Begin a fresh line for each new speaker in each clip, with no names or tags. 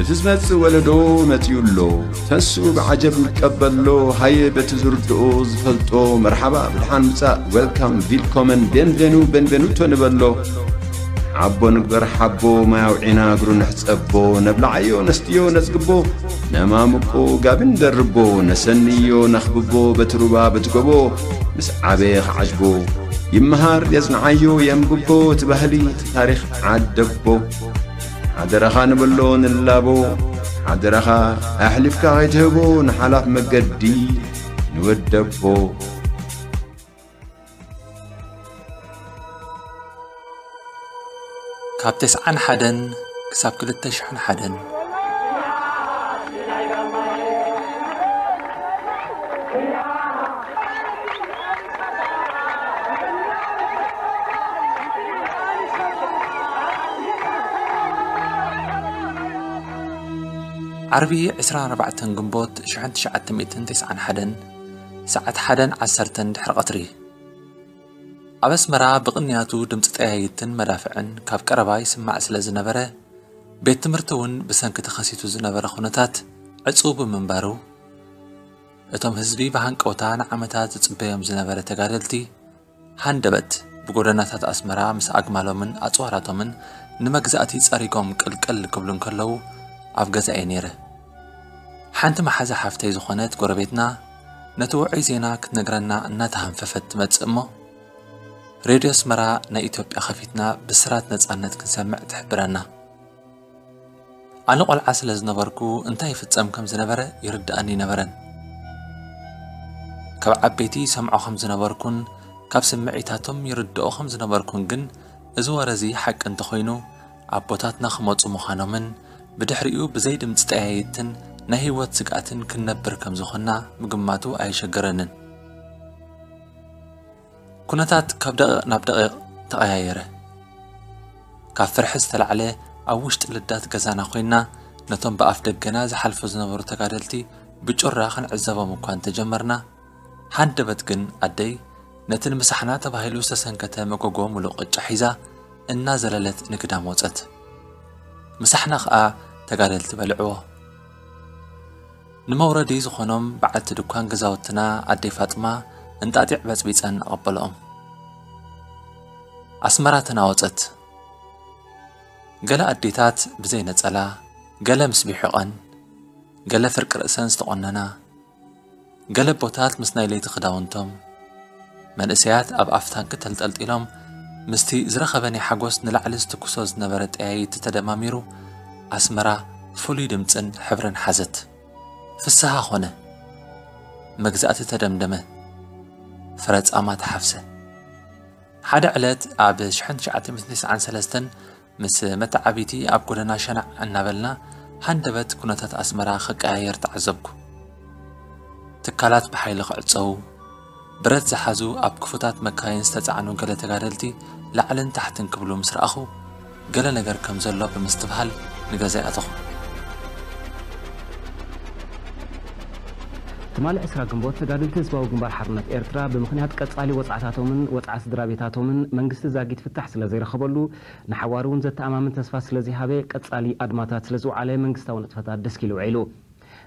እቲ ዝመጽእ ወለዶ መጺኡሎ ተንሱ ብዓጀብ ንቀበሎ ሃየ በቲ ዝርድኡ ዝፈልጦ መርሓባ ብድሓን ምጻእ ዌልካም ቪልኮመን ቤንቬኑ ቤንቬኑቶ ንበሎ ዓቦ ንግበር ሓቦ ማያውዒና እግሩ ንሕጸቦ ነብላዓዮ ነስትዮ ነጽግቦ ነማምቆ ጋብን ደርቦ ነሰንዮ ነኽብቦ በቲ ሩባ በቲ ጎቦ ምስ ዓበየ ኸዓጅቦ ይመሃር የጽንዓዮ የንብቦ እቲ ባህሊ እቲ ታሪኽ ዓደቦ حدرخا نبلون اللابو. حدرخا أحلفكا غيتهبون حلاف مقدي نودبو
كاب تسعان حدن كساب كل التشحن حدن ዓርቢ 24 ግንቦት 1991 ሰዓት 1 10 ድሕሪ ቀትሪ ኣብ ኣስመራ ብቕንያቱ ድምፂ ጠያይትን መዳፍዕን ካብ ቀረባ ይስማዕ ስለ ዝነበረ ቤት ትምህርቲ እውን ብሰንኪ ተኸሲቱ ዝነበረ ኩነታት ዕፁብ ምንባሩ እቶም ህዝቢ ብሃንቀውታ ንዓመታት ዝፅበዮም ዝነበረ ተጋደልቲ ሃንደበት ብጎደናታት ኣስመራ ምስ ኣግማሎምን ኣፅዋራቶምን ንመግዛእቲ ጸሪጎም ቅልቅል ክብሉ እንከለዉ ኣብ ገዛኤ ነይረ ሓንቲ መሓዛ ሓፍተይ ዝኾነት ጎረቤትና ነቲ ውዑይ ዜና ክትነግረና እናተሃንፈፈት ትመጽእ እሞ ሬድዮ ኣስመራ ናይ ኢትዮጵያ ከፊትና ብስራት ነጻነት ክንሰምዕ ትሕብረና ኣነ ቆልዓ ስለ ዝነበርኩ እንታይ ይፍጸም ከም ዝነበረ ይርዳአኒ ይነበረን ካብ ዓበይቲ ሰምዖ ከም ዝነበርኩን ካብ ስምዒታቶም ይርድኦ ከም ዝነበርኩን ግን እዚ ወረዚ ሓቂ እንተኾይኑ ኣቦታትና ክመፁ ምዃኖምን ብድሕሪኡ ብዘይ ድምፂ ጠያየትን نهيوات سكاتن كنبر كم زخنا مجمعتو أي شجرنن كنتات كبدأ نبدأ تغيره كفرح استلعلي أوشت لدات جزانا خوينا نتم بأفد الجنازة حلف زنبر تقارلتي بجرة خن عزبا مكان تجمرنا حد بتجن أدي نتن مسحنا تبهيلو سسن كتام جوجوم ولقج النازلة لت نقدام وزت مسحنا خا تقارلت بلعوه نموردی زخنم بعد دکان گذاشتن عده فاطمه انتقاد بس بیتن قبلم. اسمرت ناوتت. گل عدهات بزینت علا گل مسبح آن گل فرک رسانست آننا گل بوتات مسنایلیت خداوندم من اسیات اب افتان کتلت الیم مستی زرخ بني حجوس نلعلست کساز نبرد عیت تدمامیرو اسمره فلیدمتن حفرن حزت. فسها خونة مجزأت تدمدمة فرت أمات حفصة حدا علت أب شحن شعت مثنس عن سلستن مس مت عبيتي أب كلنا شنع النبلنا هندبت كنت أسمرا خك أير تعزبكو تكالات بحيل خلصو برت زحزو أب كفتات مكاين ستة عنو قلة تجارلتي لعلن تحتن قبلو مسر أخو قلة نجر كم زلاب مستبهل أتخو
ትማሊ 20 ግንቦት ተጋደልቲ ህዝባዊ ግንባር ሓርነት ኤርትራ ብምክንያት ቀጻሊ ወፃዓታቶምን ወፃዓ ስድራ ቤታቶምን መንግስቲ ዛጊት ፍታሕ ስለ ዘይረኸበሉ ንሓዋሪ እውን ዘተኣማምን ተስፋ ስለ ዘይሃበ ቀጻሊ ኣድማታት ስለ ዝውዓለ መንግስታዊ ንጥፈታት ደስ ኪሉ ውዒሉ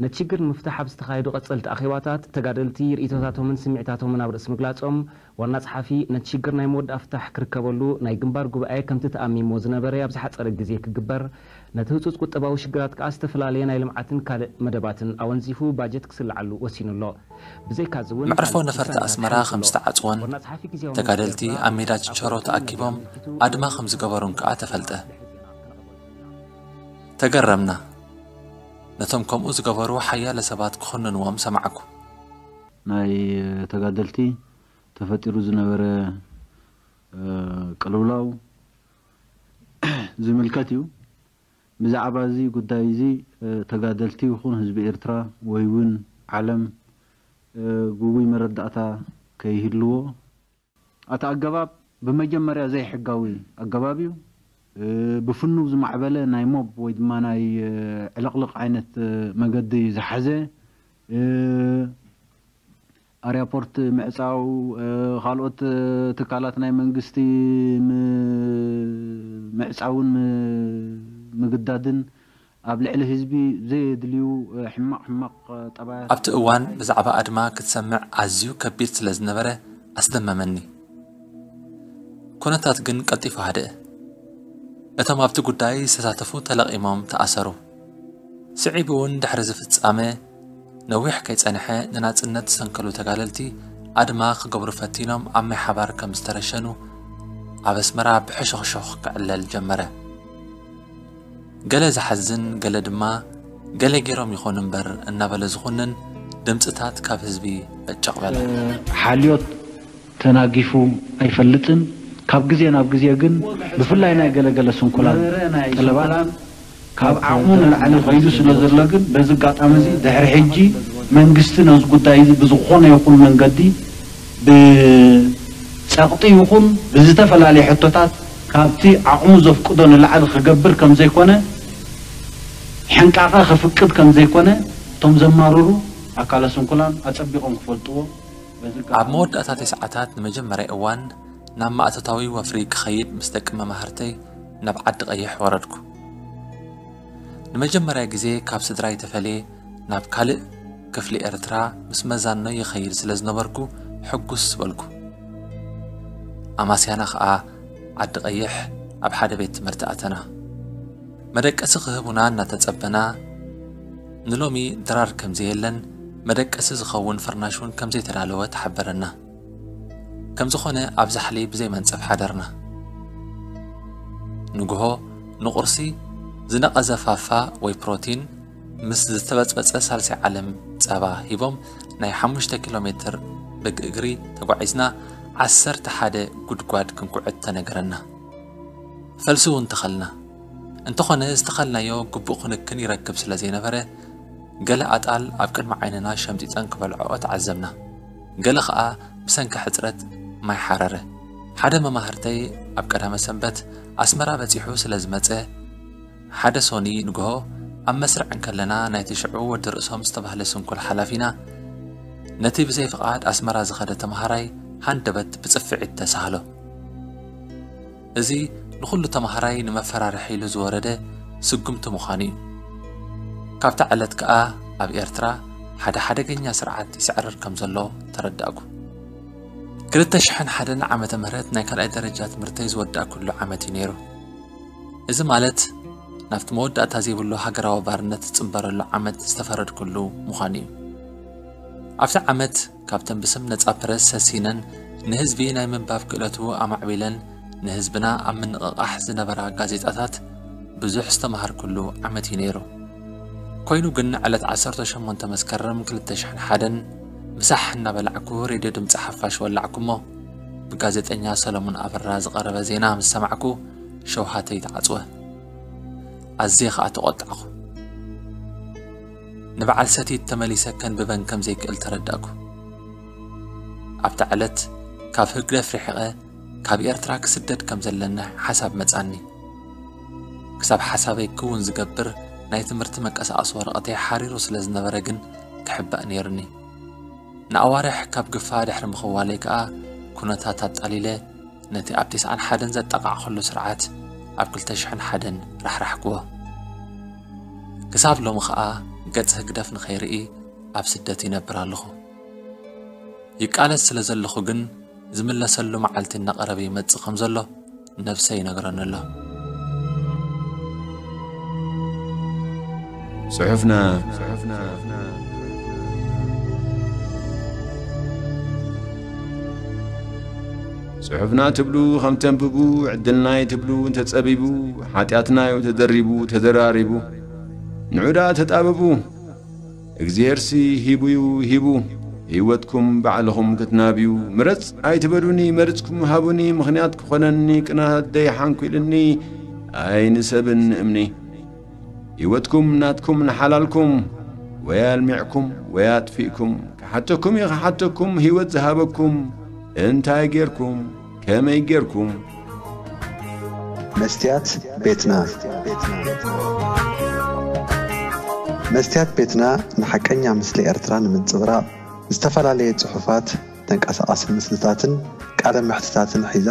نتشكر مفتاح بستخايد وقتل تأخيواتات تقادلتي رئيتوتاتهم من سمعتاتهم من عبر اسم قلاتهم والناس حافي نتشكر نايمود أفتح كركبولو نايقنبار قبعي كم تتأمي موزنا بريا بزحات أرق ديزيك قبر نتهوتوت قد تباو شكرات كاستفلالي نايلمعاتن كال مدباتن أوانزيفو باجت كسل علو وسين الله
بزي كازوون معرفو نفرت أسمرا خمس تعاتوان تقادلتي أميرات شارو تأكيبهم أدما خمس قبرون كأتفلته تقرمنا ነቶም ከምኡ ዝገበሩ ሓያለ ሰባት ክኽንንዎም ሰማዕኩ
ናይ ተጋደልቲ ተፈጢሩ ዝነበረ ቅልውላው ዝምልከት እዩ ብዛዕባ እዚ ጉዳይ እዚ ተጋደልቲ ይኹን ህዝቢ ኤርትራ ወይ እውን ዓለም ጉቡይ መረዳእታ ከይህልዎ እቲ ኣገባብ ብመጀመርያ ዘይሕጋዊ ኣገባብ እዩ بفنو زمعبلة ناي موب ويد ما ناي آه، علقلق عينت آه، مقدي زحزة. آه، أريابورت معساو خالوت تكالات ناي منقستي معساون مقدادن. قبل على حزبي زيد
ليو حماق حماق طبعا. أبت أوان بزعبا أدما كتسمع عزيو كبير تلزنبرة أصدم مني كنتات جن قطيفة هدئة أتم أبتو قداي ستاتفو تلق إمام تأسرو سعيبون دحر زفت سامي نويح كيت أنحى ننات إنت سنكلو تقاللتي أدما خقبر فتينام أمي حبار كمسترشنو عبس مرا بحشخ شخ كألل جمرة قلة زحزن قلة دما قلة جيرام يخون بر النبل
زخونن دمت إتات كافز بي بتشقبله حاليوت تناقفو أي فلتن ካብ ግዜ ናብ ግዜ ግን ብፍላይ ናይ ገለገለ ስንኩላን ጠለባት ካብ ዓቕሙ ንላዕሊ ኸይዱ ስለ ዘሎ ግን በዚ ኣጋጣሚ እዚ ድሕሪ ሕጂ መንግስቲ ነዚ ጉዳይ እዚ ብዝኾነ ይኹን መንገዲ ብፀቕጢ ይኹን ብዝተፈላለየ ሕቶታት ካብቲ ዓቕሙ ዘፍቅዶ ንላዕሊ ክገብር ከም ዘይኮነ ሕንቃቐ ክፍቅድ ከም ዘይኮነ እቶም ዘማርሩ ኣካለ ስንኩላን ኣፀቢቖም ክፈልጥዎ
ኣብ መወዳእታ ተስዓታት ንመጀመርያ እዋን ናብ ማእተታዊ ወፍሪ ክኸይድ ምስ ደቂ መማህርተይ ናብ ዓዲ ቀይሕ ወረድኩ ንመጀመርያ ግዜ ካብ ስድራይ ተፈልየ ናብ ካልእ ክፍሊ ኤርትራ ምስ መዛኖ ይኸይድ ስለ ዝነበርኩ ሕጉስ ዝበልኩ ኣማስያና ከዓ ዓዲ ቀይሕ ኣብ ሓደ ቤት ትምህርቲ ኣተና መደቀሲ ክህቡና እናተጸበና ንሎሚ ድራር ከምዘየለን መደቀሲ ዝኸውን ፍርናሽ እውን ከምዘይተዳለወ ተሓበረና ከም ዝኾነ ኣብ ዛሕሊ ብዘይመንፀፍ ሓደርና ንግሆ ንቑርሲ ዝነቐዘ ፋፋ ወይ ፕሮቲን ምስ ዝተበፅበፀ ሳልሳይ ዓለም ፀባ ሂቦም ናይ 5 ኪሎ ሜትር በግ እግሪ ተጓዒዝና 11 ጉድጓድ ክንኩዕት ተነገረና ፈልሲ እውን ተኸልና እንተኾነ ዝተኸልናዮ ግቡእ ክንክን ይረክብ ስለ ዘይነበረ ገለ ኣጣል ኣብ ቅድሚ ዓይንና ሸምጢጠን ክበልዖኦ ተዓዘብና ገለ ከዓ ብሰንኪ ሕፅረት ማይ ሓረረ ሓደ መማህርተይ ኣብ ቀዳመ ሰንበት ኣስመራ በፂሑ ስለ ዝመፀ ሓደ ሶኒ ንግሆ ኣብ መስርዕን ከለና ናይቲ ሽዑ ወዲ ርእሶም ዝተባህለ ስንኩል ሓላፊና ነቲ ብዘይ ፍቓድ ኣስመራ ዝኸደ ተምሃራይ ሃንደበት ብፅፍዒት ተሳህሎ እዚ ንኹሉ ተምሃራይ ንመፈራርሒ ኢሉ ዝወረደ ስጉምቲ ምዃኑ እዩ ካብቲ ዕለት ከዓ ኣብ ኤርትራ ሓደ ሓደገኛ ስርዓት ይስዕርር ከም ዘሎ ተረዳእኩ ክልተ ሽሕን ሓደን ዓመተ ምህረት ናይ ካልኣይ ደረጃ ትምህርተይ ዝወዳእ ኩሉ ዓመት እዩ ነይሩ እዚ ማለት ናብቲ መወዳእታ ዘይብሉ ሃገራዊ ባርነት ዝፅንበረሉ ዓመት ዝተፈረድኩሉ ምዃኑ እዩ ኣብቲ ዓመት ካብተን ብስም ነፃ ፕረስ ሰሲነን ንህዝቢ ናይ ምንባብ ክእለቱ ኣማዕቢለን ንህዝብና ኣብ ምንቕቓሕ ዝነበራ ጋዜጣታት ብዙሕ ዝተምሃርኩሉ ዓመት እዩ ነይሩ ኮይኑ ግን ዕለት 18 መስከረም 2001 مسح نبلعكو ريديو دمت حفاش ولعكمو بقازت انيا سلمون افراز غرب زينا مستمعكو شو هاتي تعطوه عزيخ اتقطعكو نبعال ستي التملي سكن ببن كم زيك التردكو ابتعلت كاف هكلا فريحيقه كاب ارتراك سدد كم زلنا حساب متعني كساب حسابي كون زقبر نايت مرتمك اسعص ورقتي حاري روس لازنا برقن كحب انيرني نأواريح كاب قفا دحر مخواليك آه كونتا تاتقليلة نتي أبتس عن حدن زاد تقع خلو سرعات أبكل تشحن حدن رح رح قوه كساب لو مخا آه قدس هكدف نخيري أب سدتي نبرا لخو يكالة سلزل لخو قن زملا سلو معالتي
نقربي مدس خمزلو نفسي نقرن الله صحفنا. صحفنا. صحفنا تبلو خم تنببو عدلنا يتبلو انت تسبيبو حاتياتنا تدربو تدراربو نعودا تتاببو اغزيرسي هيبو هيبو ህይወትኩም ባዕልኹም ክትናብዩ ምረፅ ኣይትበሉኒ መርፅኩም ሃቡኒ ምኽንያት ክኾነኒ ቅናት ደይሓንኩ ኢልኒ ኣይንሰብን እምኒ ህይወትኩም ናትኩም ንሓላልኩም ወያ ኣልሚዕኩም ወያ ኣጥፊእኩም ክሓተኩም እየ ክሓተኩም ህይወት ዝሃበኩም እንታይ ጌርኩም ከመይ ጌርኩም
መስትያት ቤትና። መስትያት ቤትና ንሓቀኛ ምስሊ ኤርትራ ንምንፅብራቕ ዝተፈላለየ ጽሑፋት ተንቀሳቐሲ ምስልታትን ቃለ ምሕትታትን ሒዛ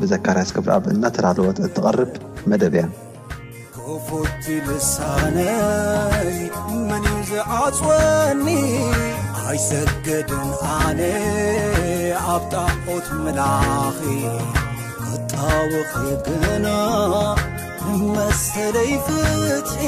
ብዘካርያስ ክብረኣብ እናተዳለወት እትቐርብ መደብ እያ።
ክፉቲ ልሳነይ መን እዩ ዝዓፅወኒ? ኣይሰገድን ኣነ ኣብጣዖት መላኺ ክጣውኺ ግና መሰለይ ፍትሒ